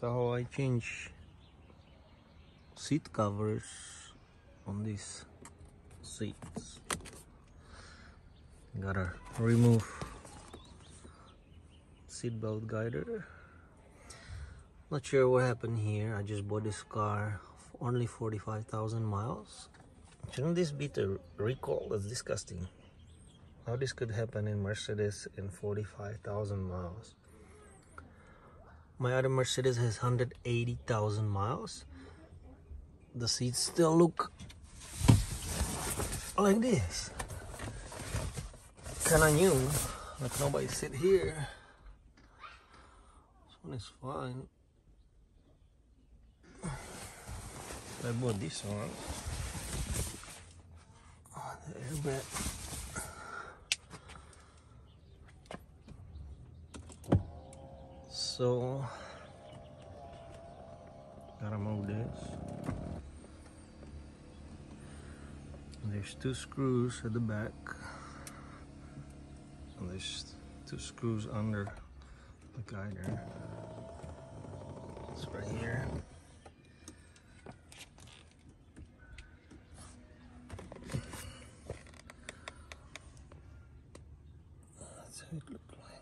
So I change seat covers on these seats. Gotta remove seat belt guider. Not sure what happened here. I just bought this car only 45,000 miles. Shouldn't this be the recall? That's disgusting. How this could happen in Mercedes in 45,000 miles. My other Mercedes has 180,000 miles. The seats still look like this. Kinda new. Like nobody sit here. This one is fine. I bought this one. Oh, the airbag. So gotta move this. There's two screws at the back. And there's two screws under the guider. It's right here. That's how it looks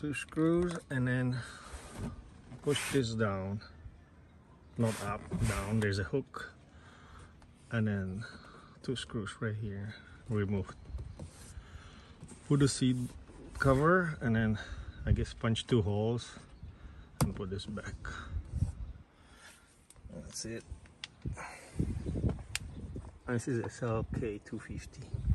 two screws and then push this down. Not up down. There's a hook. And then two screws right here remove put the seat cover and then I guess punch two holes and put this back. That's it. This is SLK 250